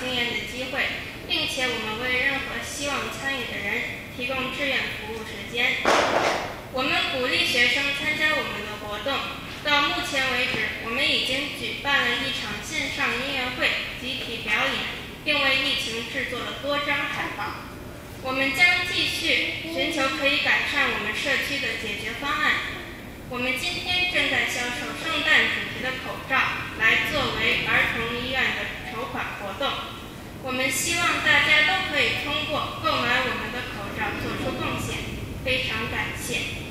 经验的机会，并且我们为任何希望参与的人提供志愿服务时间。我们鼓励学生参加我们的活动。到目前为止，我们已经举办了一场线上音乐会、集体表演。并为疫情制作了多张海报。我们将继续寻求可以改善我们社区的解决方案。我们今天正在销售圣诞主题的口罩，来作为儿童医院的筹款活动。我们希望大家都可以通过购买我们的口罩做出贡献。非常感谢。